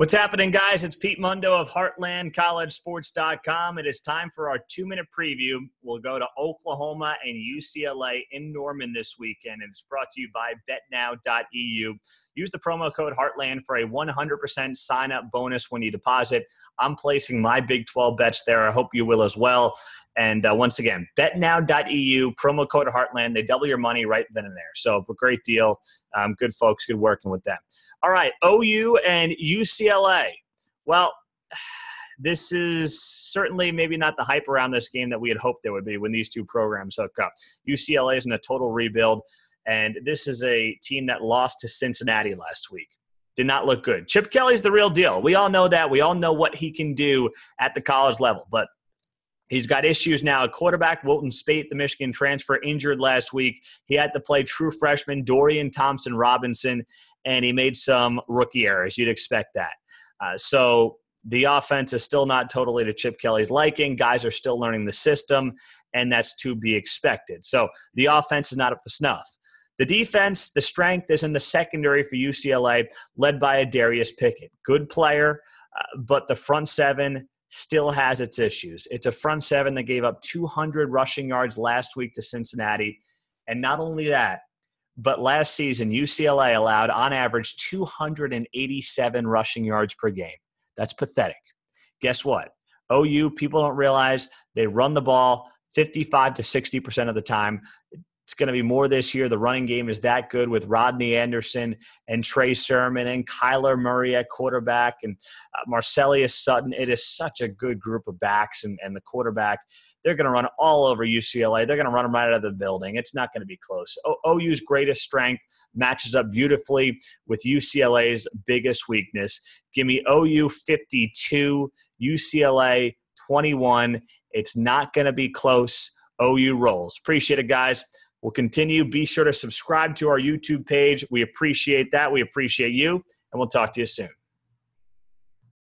What's happening, guys? It's Pete Mundo of HeartlandCollegeSports.com. It is time for our two minute preview. We'll go to Oklahoma and UCLA in Norman this weekend, and it's brought to you by BetNow.eu. Use the promo code Heartland for a 100% sign up bonus when you deposit. I'm placing my Big 12 bets there. I hope you will as well. And uh, once again, betnow.eu, promo code Heartland. They double your money right then and there. So, a great deal. Um, good folks, good working with them. All right, OU and UCLA. Well, this is certainly maybe not the hype around this game that we had hoped there would be when these two programs hook up. UCLA is in a total rebuild, and this is a team that lost to Cincinnati last week. Did not look good. Chip Kelly's the real deal. We all know that. We all know what he can do at the college level. But He's got issues now. Quarterback, Wilton Speight, the Michigan transfer, injured last week. He had to play true freshman Dorian Thompson Robinson, and he made some rookie errors. You'd expect that. Uh, so the offense is still not totally to Chip Kelly's liking. Guys are still learning the system, and that's to be expected. So the offense is not up to snuff. The defense, the strength is in the secondary for UCLA, led by Adarius Pickett. Good player, uh, but the front seven still has its issues. It's a front seven that gave up 200 rushing yards last week to Cincinnati. And not only that, but last season, UCLA allowed on average 287 rushing yards per game. That's pathetic. Guess what? OU, people don't realize they run the ball 55 to 60% of the time. It's going to be more this year. The running game is that good with Rodney Anderson and Trey Sermon and Kyler Murray at quarterback and uh, Marcelias Sutton. It is such a good group of backs and, and the quarterback. They're going to run all over UCLA. They're going to run them right out of the building. It's not going to be close. O- OU's greatest strength matches up beautifully with UCLA's biggest weakness. Give me OU 52, UCLA 21. It's not going to be close. OU rolls. Appreciate it, guys. We'll continue. Be sure to subscribe to our YouTube page. We appreciate that. We appreciate you, and we'll talk to you soon.